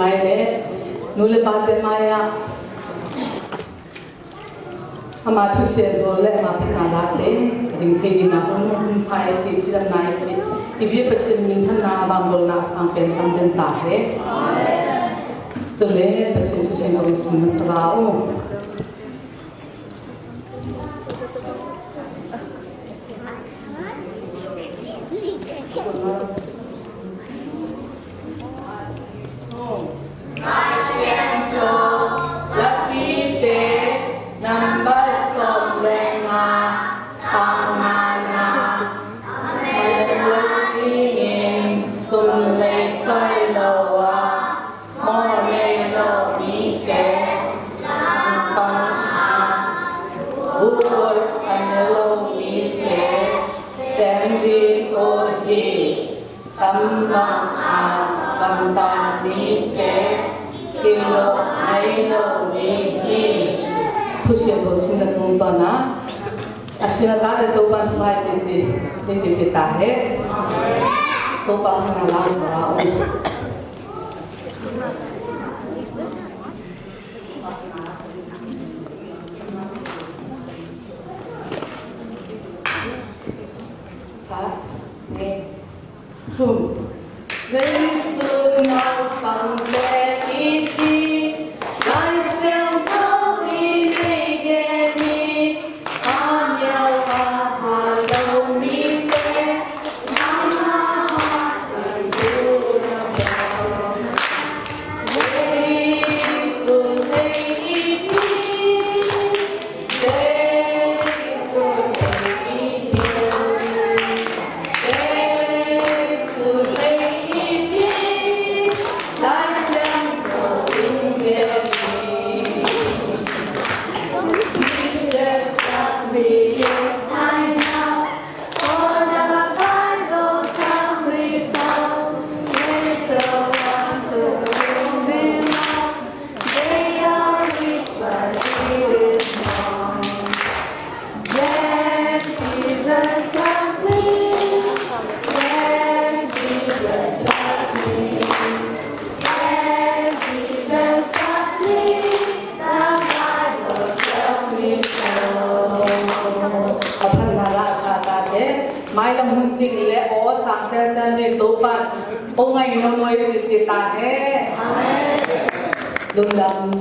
Maile, nule bate maya, ama thu se do le ma phina la ring the na hon hon phai ti chi nai ti ti bi min than na ba bol na sang pen tam den ta he to le he to ba na la sa o ha Tipo, Fogo. Ganhei. yang hunjing oh o sukses dan ditupan unga ino noi pitane dundang